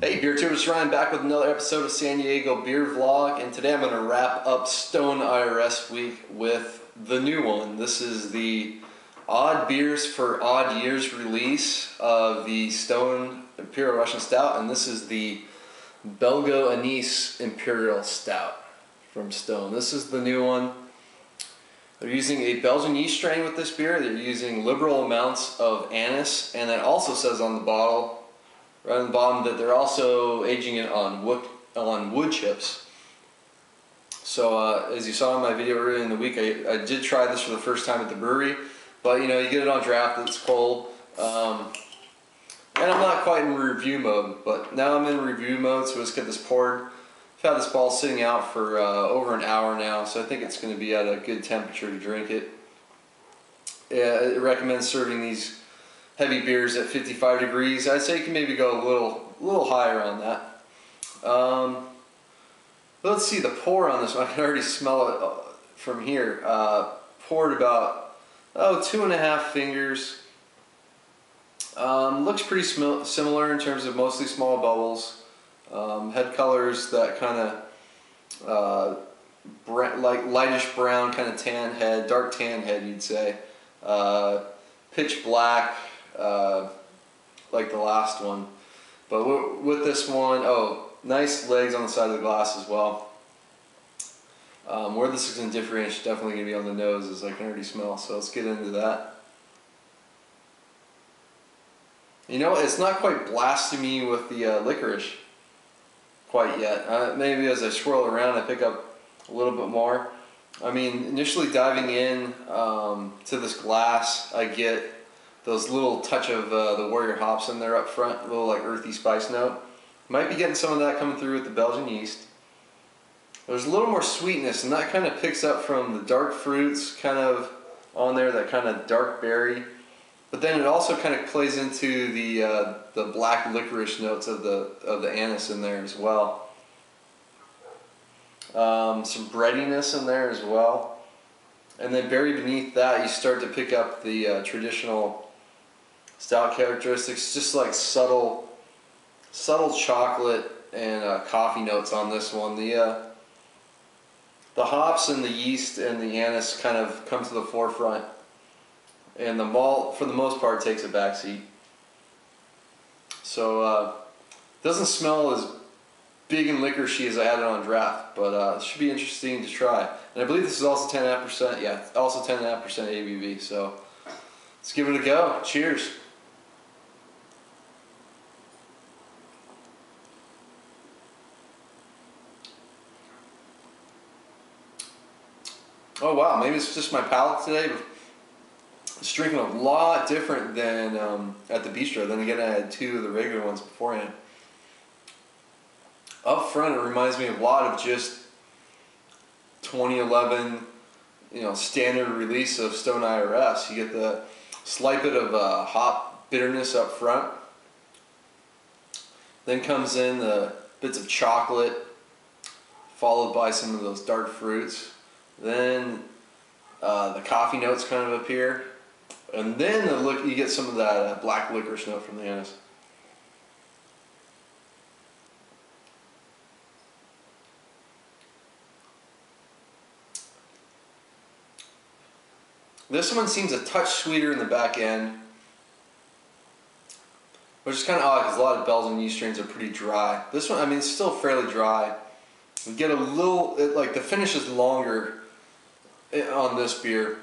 Hey, Beer Tubers Ryan back with another episode of San Diego Beer Vlog, and today I'm going to wrap up Stone IRS Week with the new one. This is the Odd Beers for Odd Years release of the Stone Imperial Russian Stout, and this is the Belgo Anise Imperial Stout from Stone. This is the new one. They're using a Belgian yeast strain with this beer. They're using liberal amounts of anise, and it also says on the bottle right on the bottom that they're also aging it on wood on wood chips. So uh, as you saw in my video earlier in the week, I, I did try this for the first time at the brewery, but you know you get it on draft, it's cold, um, and I'm not quite in review mode. But now I'm in review mode, so let's get this poured. I've had this ball sitting out for uh, over an hour now, so I think it's going to be at a good temperature to drink it. Yeah, it recommends serving these heavy beers at 55 degrees. I'd say you can maybe go a little, little higher on that. Um, let's see the pour on this one. I can already smell it uh, from here. Uh, poured about oh two and a half fingers. Um, looks pretty similar in terms of mostly small bubbles. Um, head colors that kind of uh, like lightish brown kind of tan head, dark tan head you'd say. Uh, pitch black, uh, like the last one. But with this one, oh, nice legs on the side of the glass as well. Um, where this is going to differentiate, definitely going to be on the nose, as I can already smell. So let's get into that. You know, it's not quite blasting me with the uh, licorice quite yet. Uh, maybe as I swirl around, I pick up a little bit more. I mean, initially diving in um, to this glass, I get those little touch of uh, the Warrior hops in there up front, a little like earthy spice note. Might be getting some of that coming through with the Belgian yeast. There's a little more sweetness, and that kind of picks up from the dark fruits kind of on there, that kind of dark berry. But then it also kind of plays into the uh, the black licorice notes of the of the anise in there as well. Um, some breadiness in there as well. And then buried beneath that, you start to pick up the uh, traditional stout characteristics, just like subtle, subtle chocolate and uh, coffee notes on this one. The uh, the hops and the yeast and the anise kind of come to the forefront, and the malt, for the most part, takes a backseat. So uh, doesn't smell as big and licoricey as I had it on draft, but uh, it should be interesting to try. And I believe this is also 10.5%. Yeah, also 10.5% ABV. So let's give it a go. Cheers. Oh wow, maybe it's just my palate today. But it's drinking a lot different than um, at the bistro. Then again, I had two of the regular ones beforehand. Up front, it reminds me a lot of just 2011, you know, standard release of Stone IRS. You get the slight bit of uh, hop bitterness up front. Then comes in the bits of chocolate, followed by some of those dark fruits. Then uh, the coffee notes kind of appear, and then the look you get some of that uh, black licorice note from the anise. This one seems a touch sweeter in the back end, which is kind of odd because a lot of Belgian yeast strains are pretty dry. This one, I mean, it's still fairly dry. We get a little, it, like the finish is longer on this beer.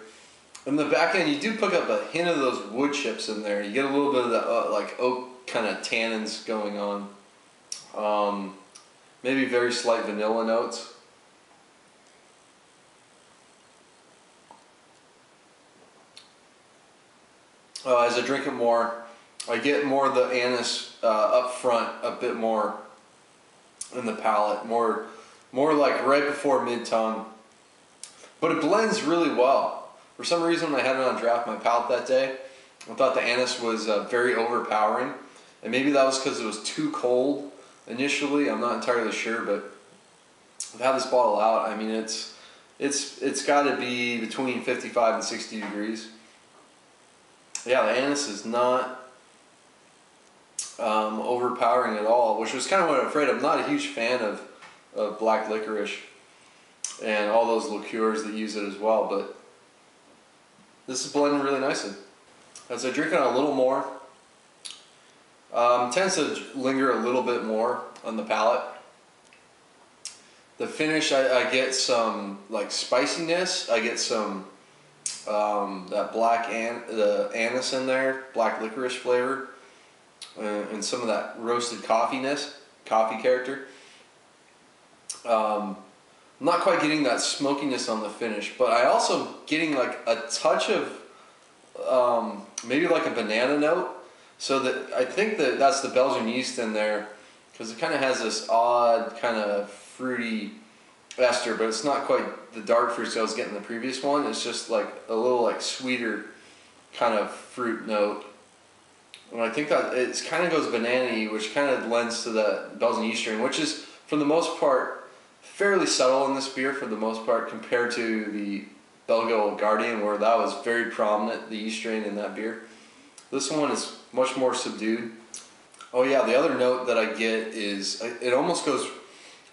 In the back end, you do pick up a hint of those wood chips in there. You get a little bit of the uh, like oak kind of tannins going on. Um, maybe very slight vanilla notes. Uh, as I drink it more, I get more of the anise uh, up front, a bit more in the palate, more, more like right before mid tongue. But it blends really well. For some reason, when I had it on draft my palate that day, I thought the anise was uh, very overpowering. And maybe that was because it was too cold initially. I'm not entirely sure, but I've had this bottle out. I mean, it's it's it's got to be between 55 and 60 degrees. Yeah, the anise is not um, overpowering at all, which was kind of what I'm afraid. I'm not a huge fan of, of black licorice and all those liqueurs that use it as well, but this is blending really nicely. As I drink it a little more, um, tends to linger a little bit more on the palate. The finish, I, I get some like spiciness. I get some um, that black an the anise in there, black licorice flavor, uh, and some of that roasted coffeeness, coffee character. Um, I'm not quite getting that smokiness on the finish, but I also getting like a touch of um, maybe like a banana note. So that I think that that's the Belgian yeast in there because it kind of has this odd kind of fruity ester, but it's not quite the dark fruits I was getting the previous one. It's just like a little like sweeter kind of fruit note. And I think that it kind of goes banana which kind of lends to the Belgian yeast strain, which is for the most part fairly subtle in this beer for the most part compared to the Belgo Guardian where that was very prominent, the yeast strain in that beer. This one is much more subdued. Oh yeah, the other note that I get is it almost goes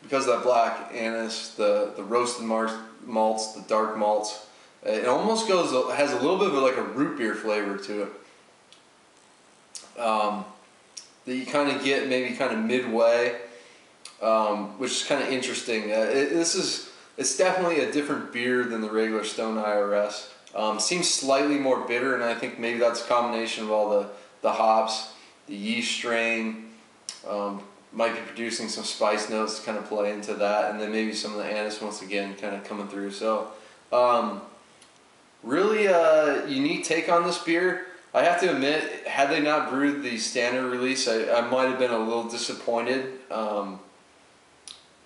because that black anise, the the roasted malts, the dark malts. It almost goes has a little bit of like a root beer flavor to it. Um, that you kind of get maybe kind of midway, um, which is kind of interesting. Uh, it, this is it's definitely a different beer than the regular Stone IRS. Um, seems slightly more bitter, and I think maybe that's a combination of all the the hops, the yeast strain, um, might be producing some spice notes to kind of play into that, and then maybe some of the anise once again kind of coming through. So, um, really a unique take on this beer. I have to admit, had they not brewed the standard release, I, I might have been a little disappointed um,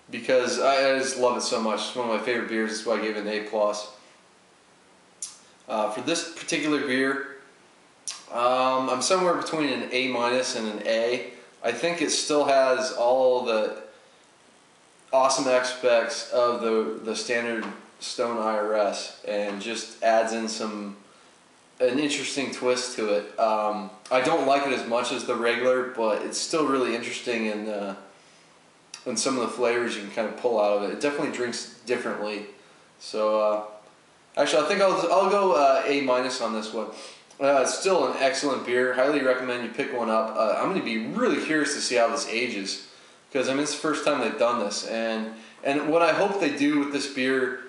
because I, I, just love it so much. It's one of my favorite beers. That's why I gave it an A plus. Uh, for this particular beer, um, I'm somewhere between an A minus and an A. I think it still has all the awesome aspects of the the standard Stone IRS and just adds in some an interesting twist to it. Um, I don't like it as much as the regular, but it's still really interesting and. uh, in some of the flavors you can kind of pull out of it. It definitely drinks differently. So uh, actually, I think I'll I'll go uh, A minus on this one. Uh, it's still an excellent beer. Highly recommend you pick one up. Uh, I'm going to be really curious to see how this ages because I mean it's the first time they've done this, and and what I hope they do with this beer,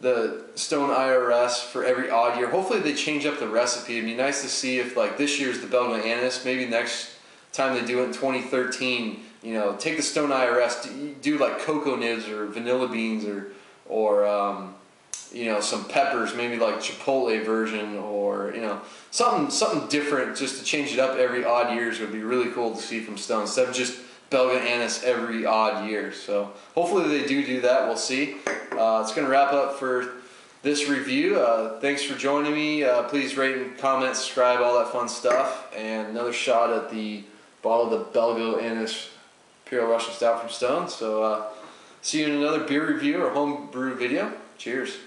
the Stone IRS for every odd year. Hopefully they change up the recipe. It'd be nice to see if like this year's the Belgian Anise. Maybe next time they do it in 2013, you know, take the Stone IRS, do, like cocoa nibs or vanilla beans or or um, you know some peppers, maybe like chipotle version or you know something something different just to change it up every odd years would be really cool to see from Stone instead of just Belgo anise every odd year. So hopefully they do do that. We'll see. Uh, it's going to wrap up for this review. Uh, thanks for joining me. Uh, please rate and comment, subscribe, all that fun stuff. And another shot at the bottle of the Belgo Anise Imperial Russian Stout from Stone. So uh, see you in another beer review or home brew video. Cheers.